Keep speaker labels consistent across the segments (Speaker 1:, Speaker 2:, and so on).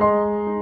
Speaker 1: Música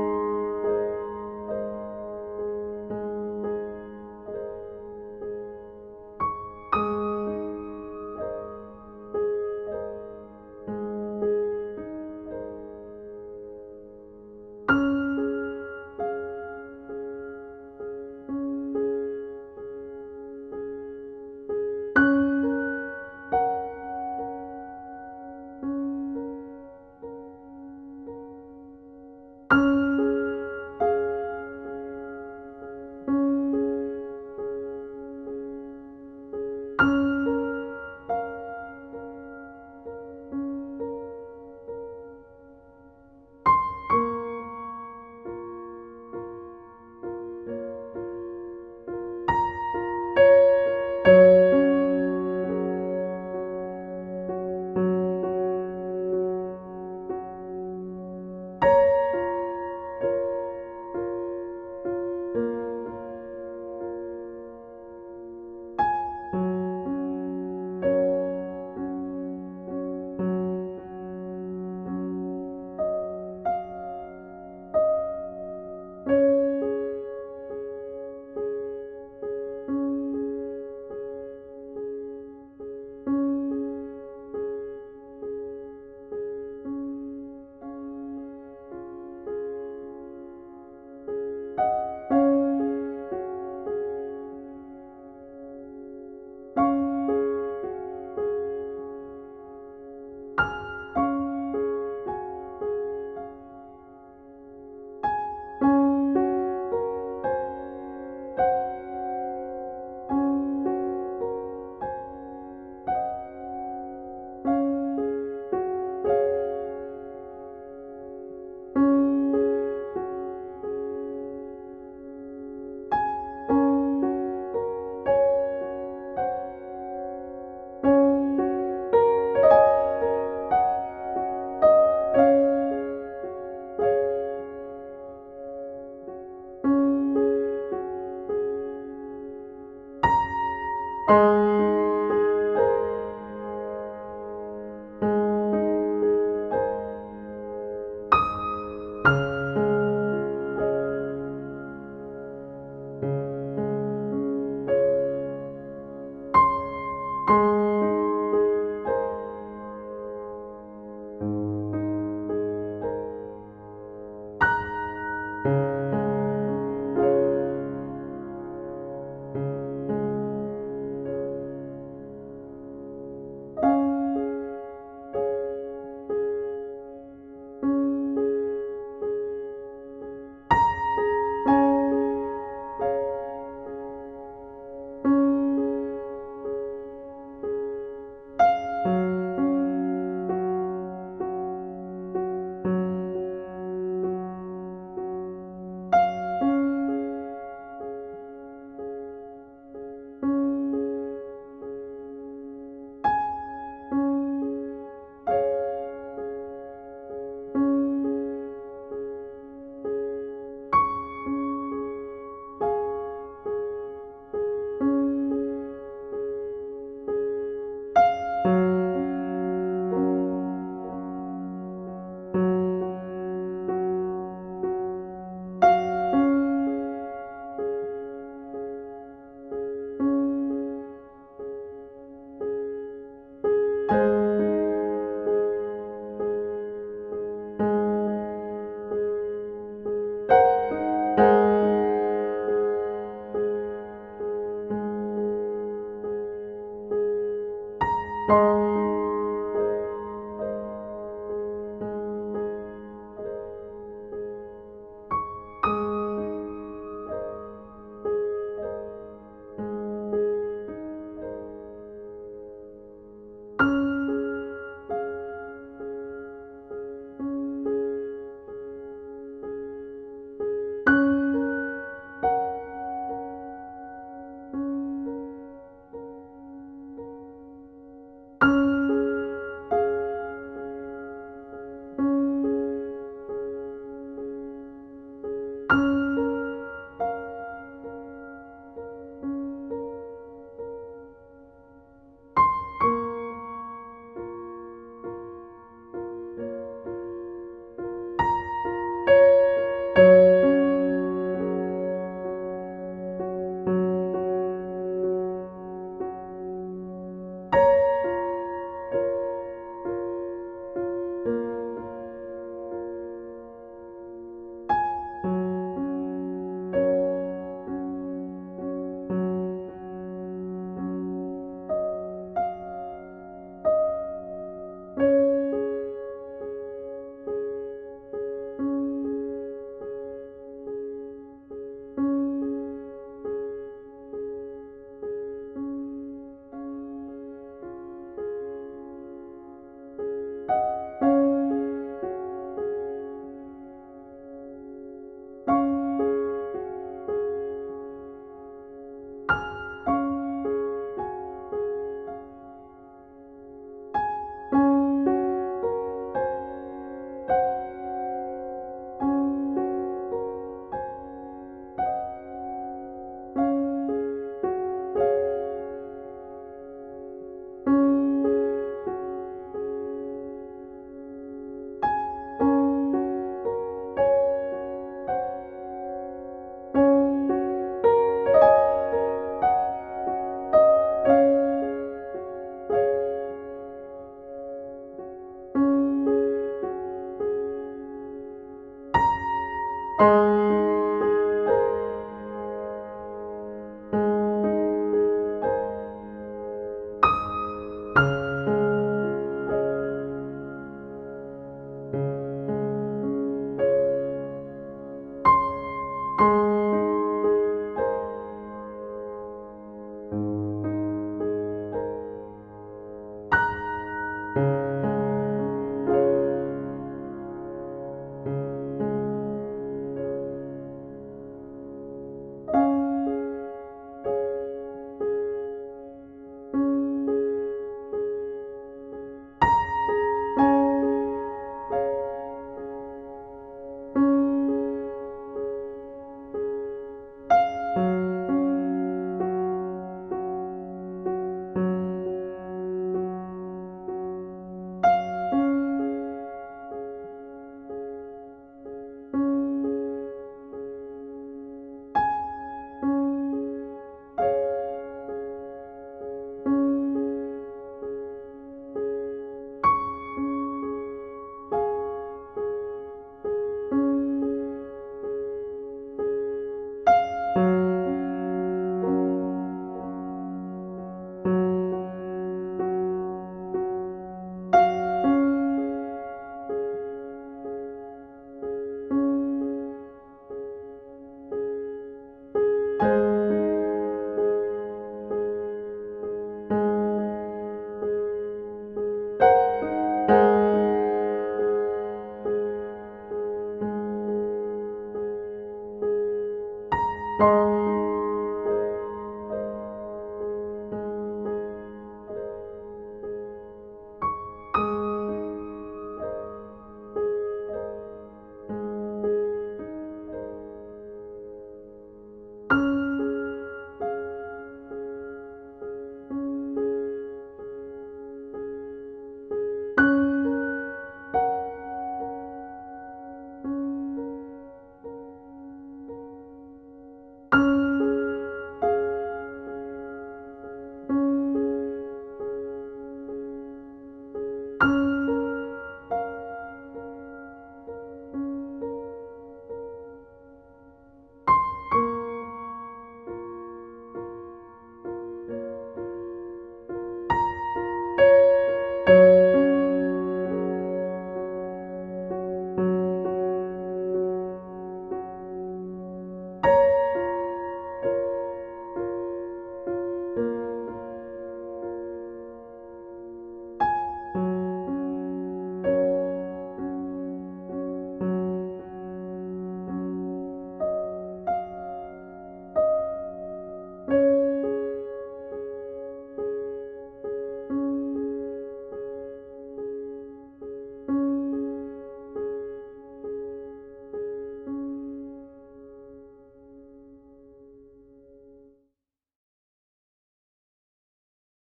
Speaker 1: Música